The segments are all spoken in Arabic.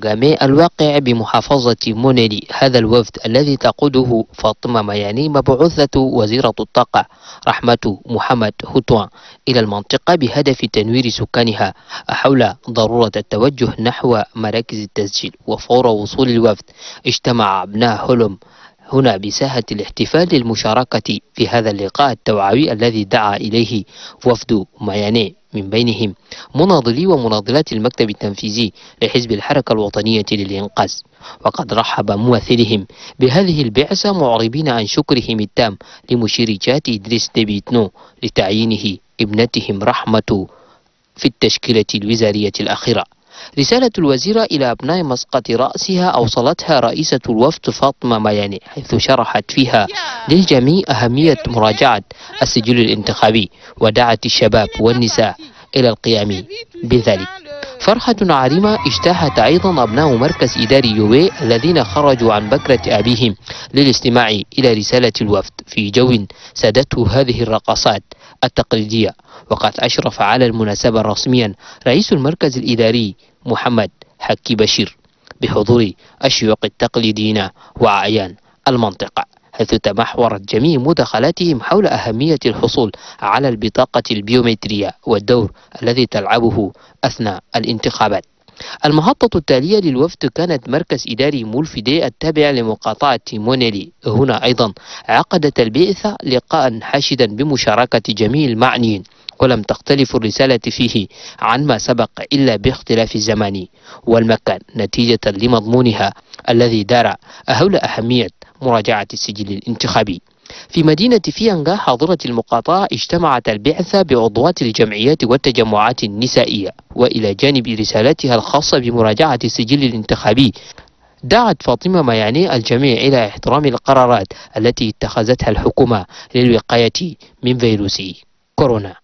مقامي الواقع بمحافظة مونيلي. هذا الوفد الذي تقوده فاطمة مياني مبعوثة وزيرة الطاقة رحمة محمد هوتوان إلى المنطقة بهدف تنوير سكانها حول ضرورة التوجه نحو مراكز التسجيل وفور وصول الوفد. اجتمع أبناء هولم هنا بساحة الاحتفال للمشاركة في هذا اللقاء التوعوي الذي دعا إليه وفد مياني من بينهم مناضلي ومناضلات المكتب التنفيذي لحزب الحركة الوطنية للإنقاذ. وقد رحب ممثلهم بهذه البعثة معربين عن شكرهم التام لمشير جات إدريس ديبيتنو لتعيينه ابنتهم رحمة في التشكيلة الوزارية الأخيرة. رسالة الوزيرة إلى أبناء مسقط رأسها أوصلتها رئيسة الوفد فاطمة مياني حيث شرحت فيها للجميع أهمية مراجعة السجل الانتخابي ودعت الشباب والنساء إلى القيام بذلك. فرحة عارمة اجتاحت أيضا أبناء مركز إداري يوي الذين خرجوا عن بكرة أبيهم للاستماع إلى رسالة الوفد في جو سادته هذه الرقصات. التقليدية. وقد أشرف على المناسبة رسميا رئيس المركز الإداري محمد حكي بشير بحضور الشيوخ التقليديين وأعيان المنطقة حيث تمحورت جميع مداخلاتهم حول أهمية الحصول على البطاقة البيومترية والدور الذي تلعبه أثناء الانتخابات. المحطة التالية للوفد كانت مركز إداري مولفيدي التابع لمقاطعة مونيلي. هنا أيضا عقدت البعثة لقاء حاشدا بمشاركة جميع المعنيين ولم تختلف الرسالة فيه عن ما سبق إلا باختلاف الزمان والمكان نتيجة لمضمونها الذي دار حول أهمية مراجعة السجل الانتخابي. في مدينة فيانغا حاضرة المقاطعة اجتمعت البعثة بعضوات الجمعيات والتجمعات النسائية وإلى جانب رسالتها الخاصة بمراجعة السجل الانتخابي. دعت فاطمة مياني الجميع إلى احترام القرارات التي اتخذتها الحكومة للوقاية من فيروس كورونا.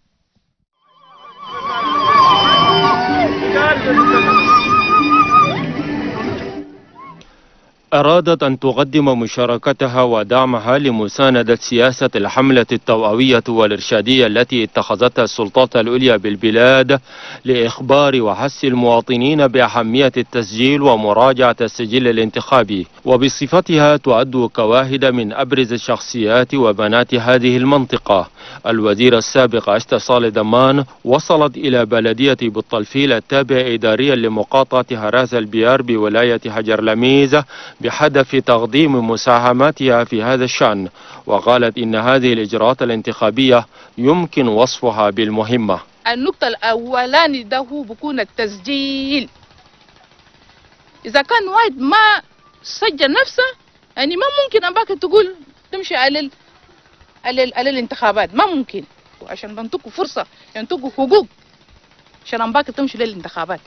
أرادت أن تقدم مشاركتها ودعمها لمساندة سياسة الحملة التوعوية والإرشادية التي اتخذتها السلطات العليا بالبلاد لإخبار وحث المواطنين بأهمية التسجيل ومراجعة السجل الانتخابي. وبصفتها تعد كواهد من أبرز الشخصيات وبنات هذه المنطقة. الوزير السابق أشتا صالح دمان وصلت إلى بلدية بالطلفيل التابع إداريا لمقاطعة هراس البيار بولاية حجر لميز بهدف تقديم مساهماتها في هذا الشأن وقالت إن هذه الإجراءات الانتخابية يمكن وصفها بالمهمة. النقطة الأولاني ده هو بكون التسجيل. إذا كان واحد ما سجل نفسه يعني ما ممكن أباك تقول تمشي على ال... على, ال... على الانتخابات. ما ممكن. عشان بنتقوا فرصة ينتقوا حقوق عشان أباك تمشي للانتخابات.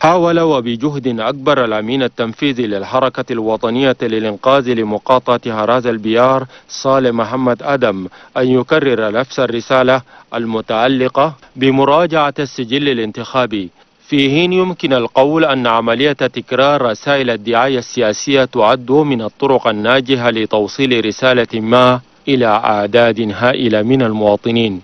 حاول وبجهد أكبر الأمين التنفيذي للحركة الوطنية للإنقاذ لمقاطعة هراز البيار صالح محمد أدم أن يكرر نفس الرسالة المتعلقة بمراجعة السجل الانتخابي. في حين يمكن القول أن عملية تكرار رسائل الدعاية السياسية تعد من الطرق الناجحة لتوصيل رسالة ما إلى أعداد هائلة من المواطنين.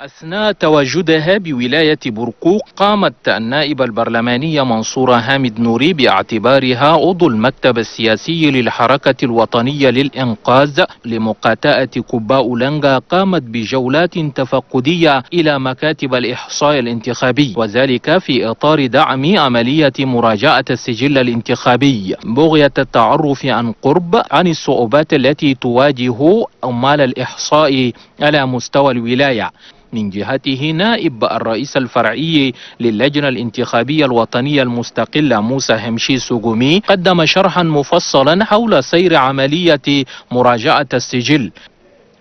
أثناء تواجدها بولاية برقوق قامت النائبة البرلمانية منصورة هامد نوري باعتبارها عضو المكتب السياسي للحركة الوطنية للإنقاذ لمقاتاة كباء لنغا قامت بجولات تفقدية إلى مكاتب الإحصاء الانتخابي وذلك في إطار دعم عملية مراجعة السجل الانتخابي. بغية التعرف عن قرب عن الصعوبات التي تواجه عمال الإحصاء على مستوى الولاية. من جهته نائب الرئيس الفرعي للجنة الانتخابية الوطنية المستقلة موسى همشي سوغومي قدم شرحا مفصلا حول سير عملية مراجعة السجل.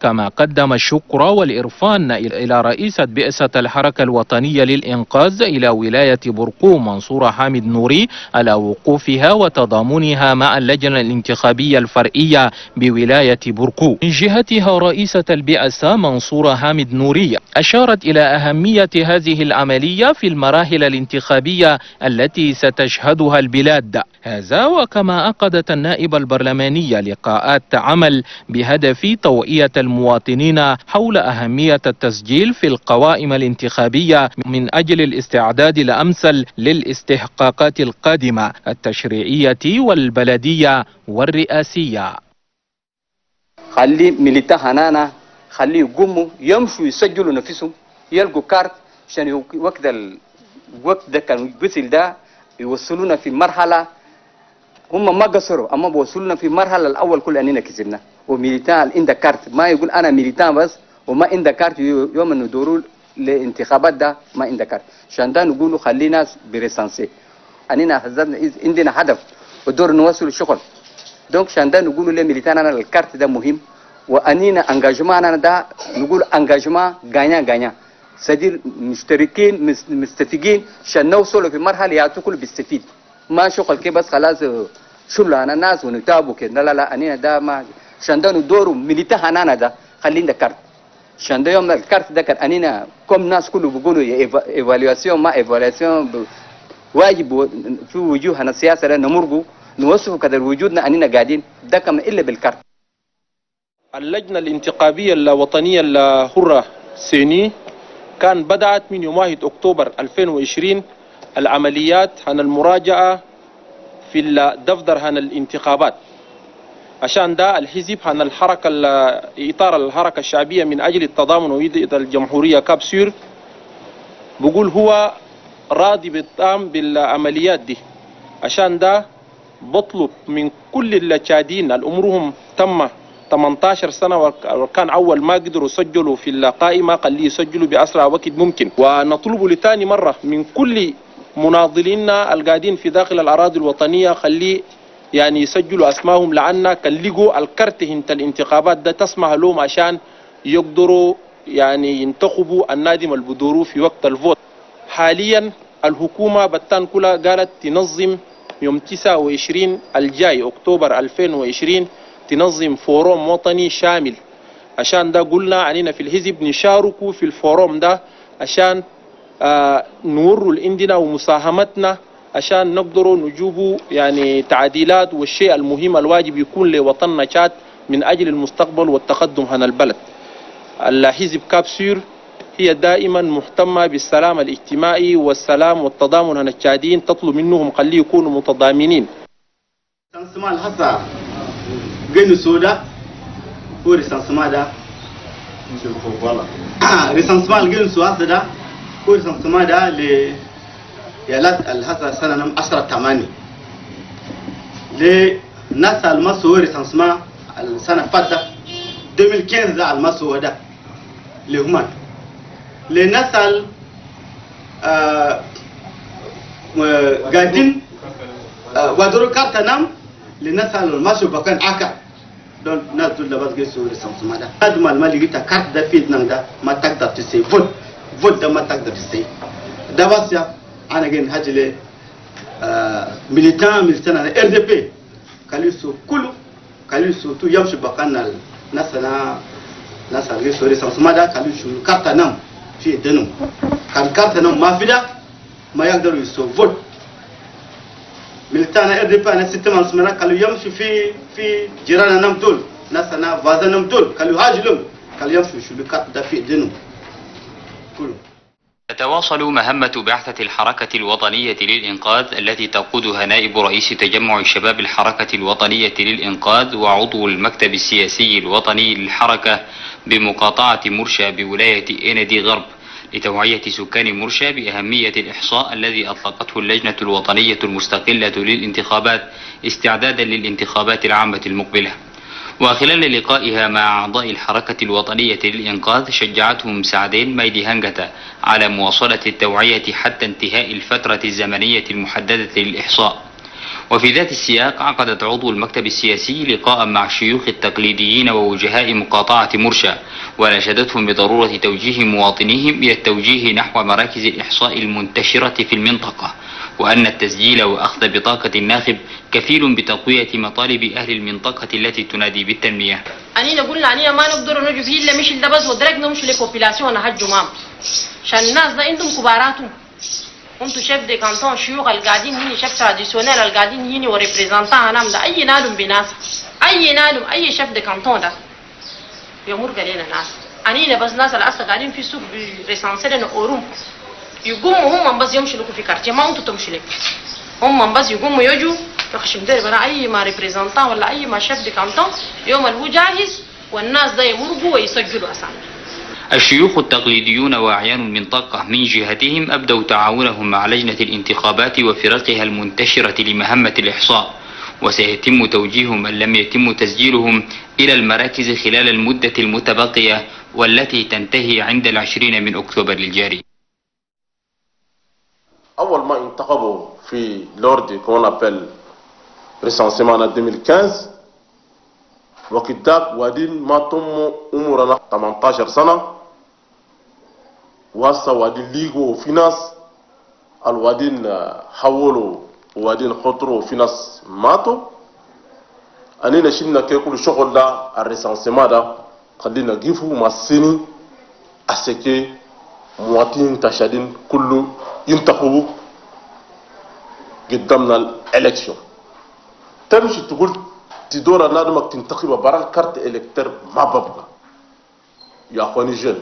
كما قدم الشكر والإرفان إلى رئيسة بئسة الحركة الوطنية للإنقاذ إلى ولاية برقو منصورة حامد نوري على وقوفها وتضامنها مع اللجنة الانتخابية الفرعية بولاية برقو من جهتها رئيسة البئسة منصورة حامد نوري أشارت إلى أهمية هذه العملية في المراحل الانتخابية التي ستشهدها البلاد. هذا وكما عقدت النائبة البرلمانية لقاءات عمل بهدف توعية المواطنين حول أهمية التسجيل في القوائم الانتخابية من أجل الاستعداد الأمثل للاستحقاقات القادمة التشريعية والبلدية والرئاسية. خلي militants هنانا خليه يقوموا يمشوا يسجلوا نفسهم يلقوا كارت عشان وقت الوقت ده كان بسل ده يوصلونا في مرحلة هم ما قصروا. أما بوصلونا في المرحله الأول كل أننا كسبنا. و militant عنده كارت. ما يقول أنا militant بس وما عنده كارت يوم ندوروا لانتخابات ده ما عنده كارت. عشان ده نقولوا خلينا ب recenser. أننا حزبنا عندنا هدف ودور نوصل الشغل. دونك عشان ده نقولوا لميليتان أنا الكارت ده مهم. وانينا انجاجمان أنا ده نقول انجاجمان غانيا غانيا سدير مشتركين مستفيدين. عشان نوصلوا في مرحلة يعطوا كل بيستفيد ما شغل كي بس خلاص شغل أنا ناس ونتابعوا كده. لا لا انينا ده ما عشان ده ندوروا ميليتا هنانا ده. خلينا كارت. عشان ده يوم الكارت ده كان انينا كم ناس كله بيقولوا ايفالواسيون ما ايفالواسيون واجب في وجوهنا السياسة ده نمرقوا نوصفوا كده وجودنا اننا قاعدين. ده كم إلا بالكارت. اللجنة الانتخابية الوطنية الحرة سيني كان بدأت من يوم 1 أكتوبر 2020 العمليات عن المراجعة في الدفتر عن الانتخابات. عشان ده الحزب عن الحركة إطار الحركة الشعبية من أجل التضامن ويد الجمهورية كابسير بقول هو راضي بالتام بالعمليات دي. عشان ده بطلب من كل التشادين الأمرهم تم 18 سنة وكان أول ما قدروا يسجلوا في القائمة قال يسجلوا بأسرع وقت ممكن. ونطلب لتاني مرة من كل مناضلينا القاعدين في داخل الأراضي الوطنية خليه يعني يسجلوا أسمائهم لأن كان لقوا الكرت هنت الانتخابات ده تسمح لهم عشان يقدروا يعني ينتخبوا النادم البدورو في وقت ال vote. حاليا الحكومة بتان كلها قالت تنظم يوم 29 الجاي أكتوبر 2020 تنظم forum وطني شامل. عشان ده قلنا علينا في الحزب نشاركوا في ال forum ده عشان نوروا عندنا ومساهمتنا عشان نقدروا نجيبوا يعني تعديلات والشيء المهم الواجب يكون لوطننا تشاد من أجل المستقبل والتقدم عن البلد. الحزب كابسير هي دائما مهتمة بالسلام الاجتماعي والسلام والتضامن عن الشادين. تطلب منهم خليه يكونوا متضامنين. gani soda ko resansement da resansement gani so hasa da ko resansement da le yalat alhasa sana nam asara tamani le nasa almaso resansement sana fadda 2015 da almaso da le human le nasal gadin wadoro karta nam لنسأل المشي بكان عكا دون ناس دول بس جيسوا لسمسما ده ما المالي جيتا كارت ده فيت نان ده ما تقدر تسي فوت فوت ده ما تقدر تسي ده بس يا أنا جين هاجي لي ميليتان ميليتان أنا ار دي بي كاليسو كله كاليسو تو يمشي بكان نال ناسنا ناسا جيسوا لسمسما ده؟ كاليسو كارت نام في دنو كان كارت نام ما في ده. ما يقدروا يسو فوت. ملتانا ردي أنا ستة من سمنا قالوا يمشي في في جيران نم دول ناس أنا فازا نم دول قالوا كله. تتواصل مهمة بعثة الحركة الوطنية للإنقاذ التي تقودها نائب رئيس تجمع شباب الحركة الوطنية للإنقاذ وعضو المكتب السياسي الوطني للحركة بمقاطعة مرشى بولاية إندي غرب لتوعية سكان مرشى بأهمية الإحصاء الذي أطلقته اللجنة الوطنية المستقلة للانتخابات استعدادا للانتخابات العامة المقبلة. وخلال لقائها مع أعضاء الحركة الوطنية للإنقاذ شجعتهم سعدين ميدي هنجة على مواصلة التوعية حتى انتهاء الفترة الزمنية المحددة للإحصاء. وفي ذات السياق عقدت عضو المكتب السياسي لقاء مع الشيوخ التقليديين ووجهاء مقاطعة مرشى وناشدتهم بضرورة توجيه مواطنيهم إلى التوجيه نحو مراكز الإحصاء المنتشرة في المنطقة. وأن التسجيل وأخذ بطاقة الناخب كفيل بتقوية مطالب أهل المنطقة التي تنادي بالتنمية. أنينا قلنا أنينا ما نقدر فيه إلا مش ده بس ودرك نمشي لبوبيلاسيون هجوا مام عشان الناس ده عندهم كباراتهم. أنتوا chef de canton شيوخ القاعدين هنا chefs traditionnels القاعدين هنا و représentants هنام ده أي نادم بناس. أي نادم أي chef de canton ده يمر علينا ناس أنينا بس ناس الأسا قاعدين في السوق ب recenser لنا أوروم. يقوموا هم بس يمشوا لكم في quartier ما أنتوا تمشوا لك. هم بس يقوموا يجوا يخشوا مدري برا أي ما représentant ولا أي ما chef de canton يوم اللي هو جاهز والناس ده يمرقوا ويسجلوا أسامي. الشيوخ التقليديون وأعيان المنطقة من جهتهم أبدوا تعاونهم مع لجنة الانتخابات وفرقها المنتشرة لمهمة الإحصاء وسيتم توجيه من لم يتم تسجيلهم إلى المراكز خلال المدة المتبقية والتي تنتهي عند العشرين من أكتوبر الجاري أول ما انتخبوا في لوردي كون أبل ريسانسيمان 2015 وقت ذاك وادين ما تم عمرنا 18 سنة. واسا وادين ليغو في ناس الوادين حولوا وادين خطروا في ناس ماتوا أنينا كي كل شغل ده الريسانسيمان ده خلينا جيفو ما سيني أسكي مواطنين تشادين كله ينتخبوا قدامنا الالكشن تمشي تقول تدور نادمك تنتخب برا الكارت الكتر ما ببقى. يا أخواني جن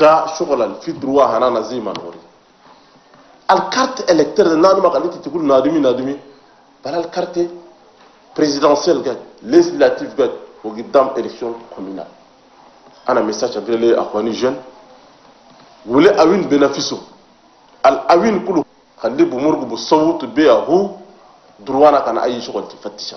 ده شغل في دروا هنا زي ما نقول الكارت الكتر نادمك اللي تقول نادمي نادمي. برا الكارت بريزيدنسيال قاعد ليسلاتيف قاعد وقدام الكشن كومينال أنا ميساج ابريلي أخواني جن؟ ولا اوين بنفسه الاوين كله خليه بمرق بالصوت بيه هو دروانا كان اي شغل تفتشه